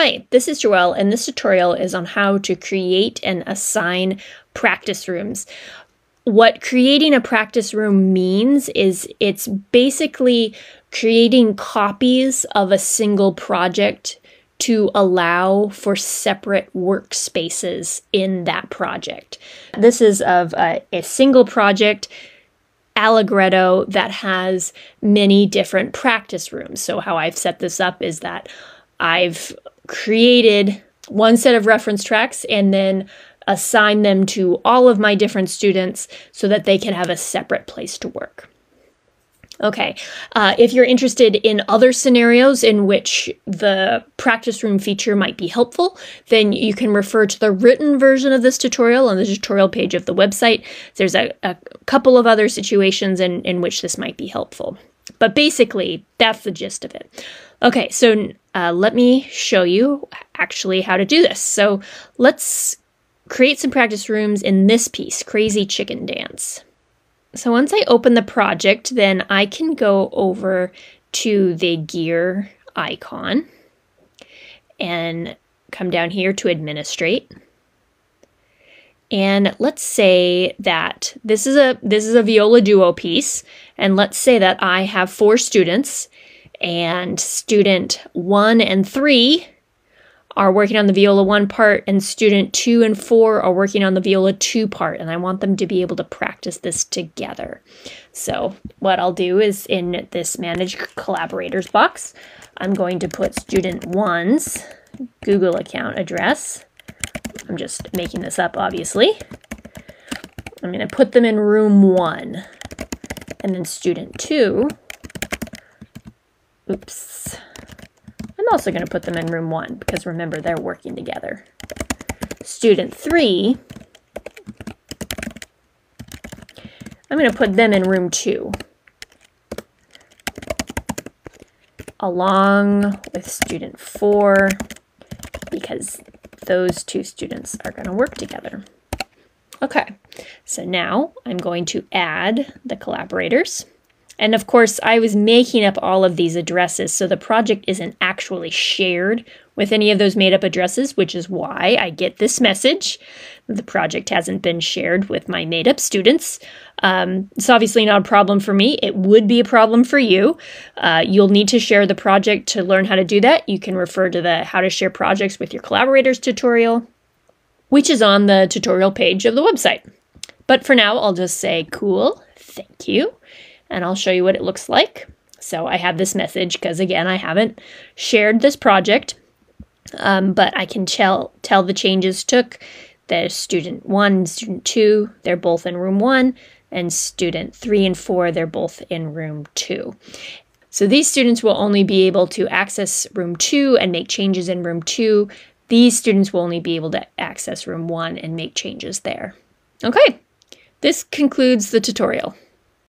Hi, this is Joelle, and this tutorial is on how to create and assign practice rooms. What creating a practice room means is it's basically creating copies of a single project to allow for separate workspaces in that project. This is of a, a single project Allegretto that has many different practice rooms. So how I've set this up is that I've created one set of reference tracks and then assign them to all of my different students so that they can have a separate place to work. Okay, uh, if you're interested in other scenarios in which the practice room feature might be helpful, then you can refer to the written version of this tutorial on the tutorial page of the website. There's a, a couple of other situations in, in which this might be helpful. But basically, that's the gist of it. Okay, so uh, let me show you actually how to do this. So let's create some practice rooms in this piece, Crazy Chicken Dance. So once I open the project, then I can go over to the gear icon and come down here to administrate. And let's say that this is a this is a viola duo piece. And let's say that I have four students and student 1 and 3 are working on the viola 1 part and student 2 and 4 are working on the viola 2 part. And I want them to be able to practice this together. So what I'll do is in this manage collaborators box, I'm going to put student 1's Google account address I'm just making this up, obviously. I'm going to put them in room one. And then student two, oops, I'm also going to put them in room one because remember, they're working together. Student three, I'm going to put them in room two. Along with student four, because those two students are going to work together. Okay, so now I'm going to add the collaborators. And of course, I was making up all of these addresses, so the project isn't actually shared with any of those made up addresses, which is why I get this message. The project hasn't been shared with my made up students. Um, it's obviously not a problem for me. It would be a problem for you. Uh, you'll need to share the project to learn how to do that. You can refer to the How to Share Projects with Your Collaborators tutorial, which is on the tutorial page of the website. But for now, I'll just say, cool, thank you and I'll show you what it looks like. So I have this message because again, I haven't shared this project, um, but I can tell, tell the changes took. The student one, student two, they're both in room one, and student three and four, they're both in room two. So these students will only be able to access room two and make changes in room two. These students will only be able to access room one and make changes there. Okay, this concludes the tutorial.